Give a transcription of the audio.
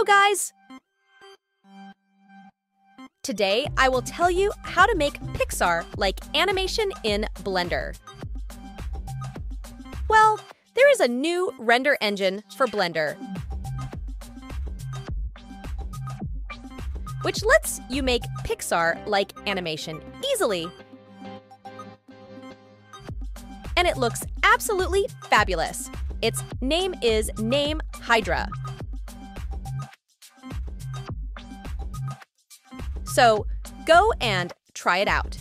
Hello, guys! Today, I will tell you how to make Pixar like animation in Blender. Well, there is a new render engine for Blender, which lets you make Pixar like animation easily. And it looks absolutely fabulous. Its name is Name Hydra. So go and try it out.